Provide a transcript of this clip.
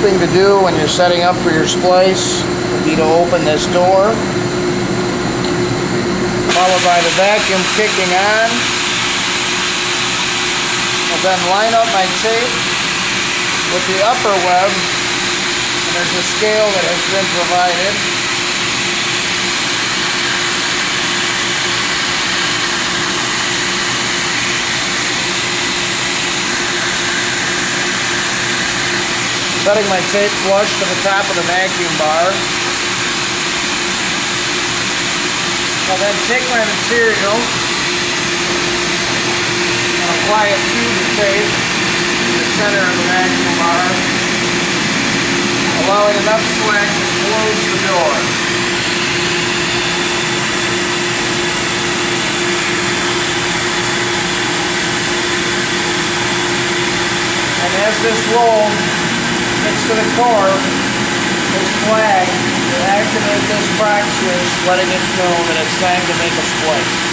thing to do when you're setting up for your splice would be to open this door, followed by the vacuum kicking on. I'll then line up my tape with the upper web, and there's a scale that has been provided. Setting my tape flush to the top of the vacuum bar. I'll then take my material and apply it to the tape in the center of the vacuum bar, allowing enough slack to close the door. And as this roll gets to the core, this flag will activate this proc switch, letting it know that it's time to make a splice.